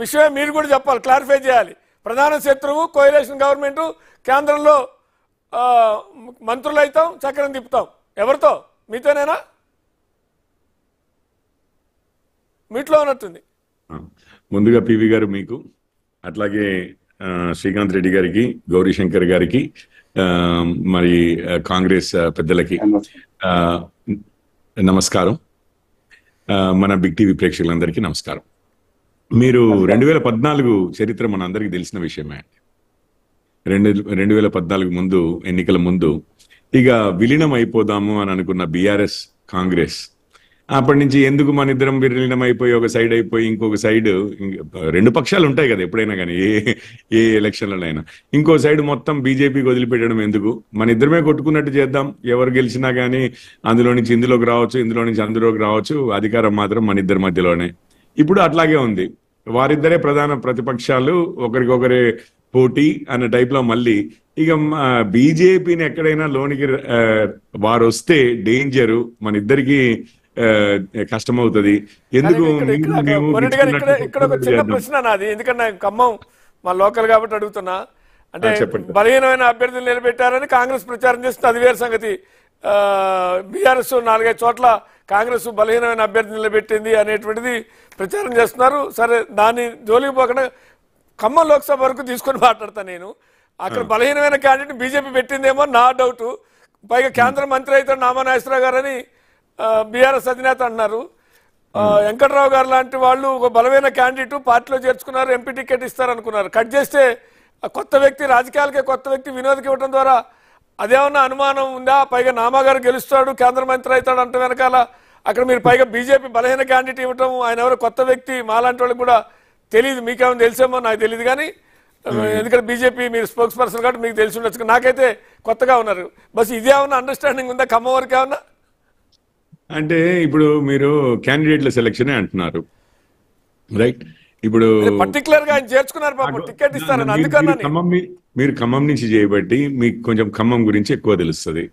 విషయమే మీరు కూడా చెప్పాలి క్లారిఫై చేయాలి. ప్రధాన శత్రువు కోయిలేషన్ గవర్నమెంట్ కేంద్రంలో మంత్రులు అవుతాం చక్రం తిప్పుతాం. ఎవరితో? మీతోనేనా? మీట్లో ఉన్నట్టుంది. ముందుగా పివి గారు మీకు అట్లాగే శ్రీకాంత్ రెడ్డి గారికి గౌరీశంకర్ గారికి మరి కాంగ్రెస్ పెద్దలకి నమస్కారం. మన బిగ్ టీవీ ప్రేక్షకులందరికీ నమస్కారం. మీరు రెండు వేల పద్నాలుగు చరిత్ర మన అందరికీ తెలిసిన విషయమే. అండి రెండు రెండు వేల పద్నాలుగు ముందు ఎన్నికల ముందు ఇక విలీనం అయిపోదాము అని అనుకున్న బీఆర్ఎస్ కాంగ్రెస్ అప్పటి నుంచి ఎందుకు మన ఇద్దరం విలీనం అయిపోయి ఒక సైడ్ అయిపోయి ఇంకొక సైడ్ రెండు పక్షాలు ఉంటాయి కదా ఎప్పుడైనా కానీ ఏ ఏ ఎలక్షన్లైనా ఇంకో సైడ్ మొత్తం బీజేపీకి వదిలిపెట్టడం ఎందుకు? మన ఇద్దరమే కొట్టుకున్నట్టు చేద్దాం. ఎవరు గెలిచినా కానీ అందులో నుంచి ఇందులోకి రావచ్చు ఇందులో నుంచి అందులోకి రావచ్చు. అధికారం మాత్రం మన ఇద్దరి మధ్యలోనే. ఇప్పుడు అట్లాగే ఉంది. వారిద్దరే ప్రధాన ప్రతిపక్షాలు ఒకరికొకరే పోటీ అన్న టైప్లో మళ్ళీ ఇక బీజేపీని ఎక్కడైనా లోనికి వారు వస్తే డేంజర్. మన ఇద్దరికి కష్టం అవుతుంది ఎందుకు ఇక్కడ- ఒక చిన్న. ప్రశ్న నాది. ఎందుకంటే ఖమ్మం మా లోకల్ కాబట్టి అడుగుతున్నా. అంటే. బలహీనమైన అభ్యర్థులు నిలబెట్టారని కాంగ్రెస్ ప్రచారం చేస్తుంది. అది వేరే సంగతి. బీఆర్ఎస్ నాలుగైదు చోట్ల కాంగ్రెస్ బలహీనమైన అభ్యర్థి నిలబెట్టింది అనేటువంటిది ప్రచారం చేస్తున్నారు. సరే దాన్ని జోలికి పోకుండా ఖమ్మం లోక్సభ వరకు తీసుకొని మాట్లాడతా నేను. అక్కడ బలహీనమైన క్యాండిడేట్ బీజేపీ పెట్టిందేమో నా డౌట్. పైగా కేంద్ర మంత్రి అయితే నామా నాగేశ్వరరావు గారని బీఆర్ఎస్ అధినేత అన్నారు. వెంకట్రావు గారు లాంటి వాళ్ళు ఒక బలమైన క్యాండిడేట్ పార్టీలో చేర్చుకున్నారు ఎంపీ టికెట్ ఇస్తారు అనుకున్నారు కట్ చేస్తే కొత్త వ్యక్తి రాజకీయాలకే కొత్త వ్యక్తి వినోద్కి ఇవ్వడం ద్వారా అదేమన్నా అనుమానం ఉందా? పైగా నామా గారు గెలుస్తాడు కేంద్ర మంత్రి అవుతాడు అంటే వెనకాల అక్కడ మీరు పైగా బీజేపీ బలహీన క్యాండిడేట్ ఇవ్వటం ఆయన ఎవరో కొత్త వ్యక్తి మాలాంటి వాళ్ళకి కూడా తెలియదు మీకేమైనా తెలిసేమో నాకు తెలియదు కానీ ఎందుకంటే బీజేపీ మీరు స్పోక్స్ పర్సన్ కాబట్టి మీకు తెలిసి ఉండొచ్చు. నాకైతే కొత్తగా ఉన్నారు. బస్ ఇదే ఏమన్నా అండర్స్టాండింగ్ ఉందా? ఖమ్మం వరకు ఏమన్నా? అంటే ఇప్పుడు మీరు క్యాండిడేట్ల సెలక్షనే అంటున్నారు. రైట్ ఇప్పుడు పర్టికులర్గా ఆయన చేర్చుకున్నారు పాపం. టికెట్ ఇస్తారని అందుకన్నా మీరు ఖమ్మం నుంచి చేయబట్టి మీకు కొంచెం ఖమ్మం గురించి ఎక్కువ తెలుస్తుంది.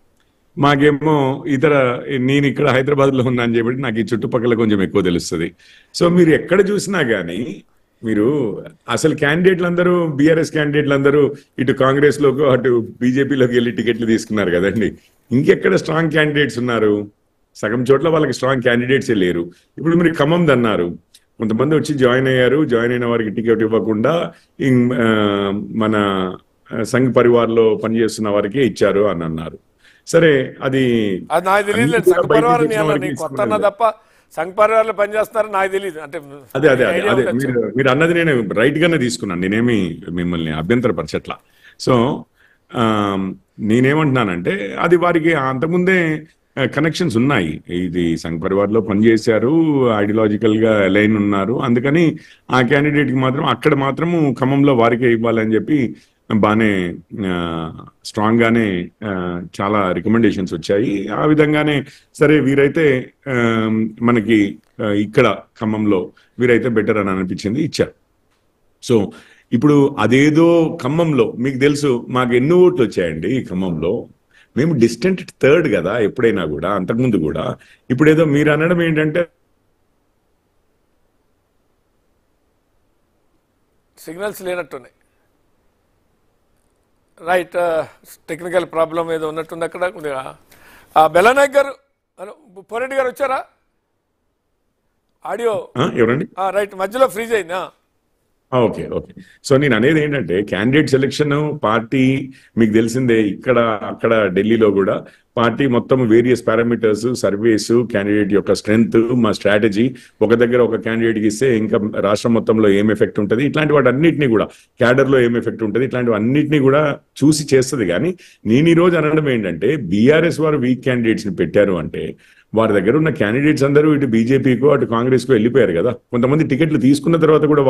మాకేమో ఇతర నేను ఇక్కడ హైదరాబాద్లో ఉన్నాను అని చెప్పి నాకు ఈ చుట్టుపక్కల కొంచెం ఎక్కువ తెలుస్తుంది. సో మీరు ఎక్కడ చూసినా కానీ మీరు అసలు క్యాండిడేట్లు అందరూ బీఆర్ఎస్ క్యాండిడేట్లు అందరూ ఇటు కాంగ్రెస్లోకి అటు బీజేపీలోకి వెళ్ళి టికెట్లు తీసుకున్నారు కదండి. ఇంకెక్కడ స్ట్రాంగ్ క్యాండిడేట్స్ ఉన్నారు? సగం చోట్ల వాళ్ళకి స్ట్రాంగ్ క్యాండిడేట్సే లేరు. ఇప్పుడు మీరు ఖమ్మం అన్నారు కొంతమంది వచ్చి జాయిన్ అయ్యారు. జాయిన్ అయిన వారికి టికెట్ ఇవ్వకుండా ఇం- మన సంఘ్ పరివార్లో పనిచేస్తున్న వారికే ఇచ్చారు అని అన్నారు. సరే అది. తప్ప సంఘ పరివారంలో పనిచేస్తున్నారు నాకు తెలియదు. అంటే అదే అదే అదే అదే. మీరు మీరు అన్నది నేను రైట్ గానే తీసుకున్నాను. నేనేమి మిమ్మల్ని అభ్యంతరపరచట్లా. సో ఆ, నేనేమంటున్నానంటే అది వారికి అంతకుముందే కనెక్షన్స్ ఉన్నాయి. ఇది సంఘ్ పరివార్లో పనిచేశారు ఐడియాలజికల్గా లైన్ ఉన్నారు. అందుకని ఆ క్యాండిడేట్కి మాత్రం అక్కడ మాత్రము ఖమ్మంలో వారికే ఇవ్వాలని చెప్పి బాగానే స్ట్రాంగ్ గానే చాలా రికమెండేషన్స్ వచ్చాయి. ఆ విధంగానే సరే వీరైతే మనకి ఇక్కడ ఖమ్మంలో వీరైతే బెటర్ అని అనిపించింది ఇచ్చారు. సో ఇప్పుడు అదేదో ఖమ్మంలో మీకు తెలుసు మాకు ఎన్ని ఓట్లు వచ్చాయండి ఈ ఖమ్మంలో. మేము డిస్టెంట్ థర్డ్ కదా ఎప్పుడైనా కూడా అంతకుముందు కూడా. ఇప్పుడు ఏదో మీరు అనడం ఏంటంటే సిగ్నల్స్ లేనట్టున్నాయి. రైట్ టెక్నికల్ ప్రాబ్లం ఏదో ఉన్నట్టుంది అక్కడ కొద్దిగా. ఆ, బెల్లనాయక్ గారు పొరెడ్డి గారు వచ్చారా? ఆడియో. ఎవరండి? రైట్ మధ్యలో ఫ్రీజ్ అయింది? Okay okay. సో నేను అనేది ఏంటంటే క్యాండిడేట్ సెలెక్షన్ పార్టీ మీకు తెలిసిందే ఇక్కడ అక్కడ ఢిల్లీలో కూడా పార్టీ మొత్తం వేరియస్ పారామీటర్స్ సర్వేస్ క్యాండిడేట్ యొక్క స్ట్రెంగ్త్ మా స్ట్రాటజీ ఒక దగ్గర ఒక క్యాండిడేట్ ఇస్తే ఇంకా రాష్ట్రం మొత్తంలో ఏం ఎఫెక్ట్ ఉంటుంది? ఇట్లాంటి వాటి అన్నింటినీ కూడా క్యాడర్లో ఏం ఎఫెక్ట్ ఉంటుంది? ఇట్లాంటివి అన్నింటినీ కూడా చూసి చేస్తుంది. కానీ నేను ఈ రోజు అనడం ఏంటంటే బీఆర్ఎస్ వారు వీక్ క్యాండిడేట్స్ని పెట్టారు అంటే వారి దగ్గర ఉన్న క్యాండిడేట్స్ అందరూ ఇటు బీజేపీకో అటు కాంగ్రెస్ కో వెళ్ళిపోయారు కదా. కొంతమంది టికెట్లు తీసుకున్న తర్వాత కూడా